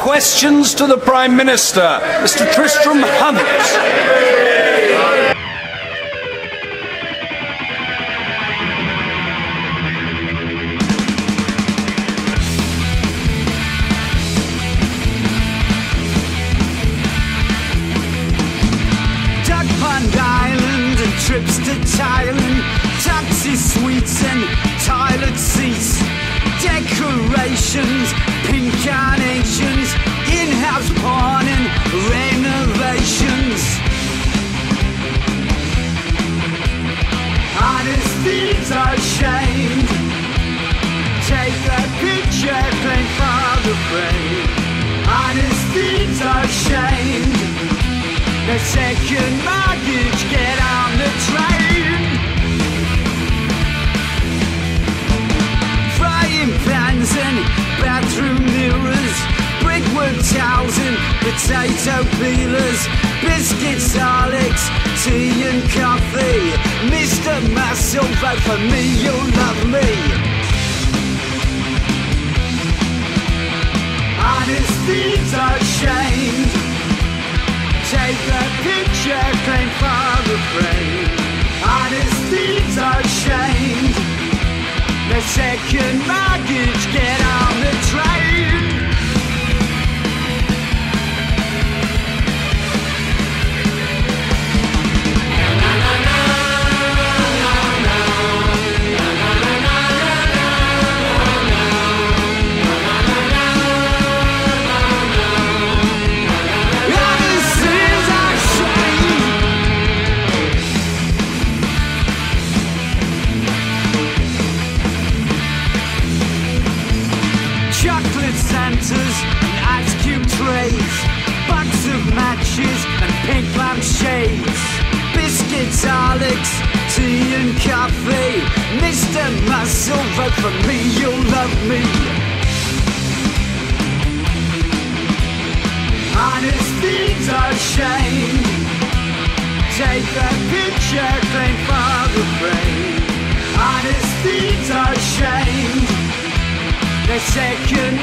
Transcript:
questions to the Prime Minister, Mr Tristram Hunt. trips to Thailand, taxi suites and decorations, pink carnations, in-house and renovations. Honest thieves are ashamed. Take a picture, claim for the frame. Honest thieves are ashamed. The second mortgage, get on the train. Potato peelers, biscuits, Alex, tea and coffee. Mr. Muscle, vote for me, you'll love me. Coffee. Mr. Muscle, vote for me, you'll love me. Honest thieves are ashamed. Take a picture, claim for the frame. Honest thieves are ashamed. The second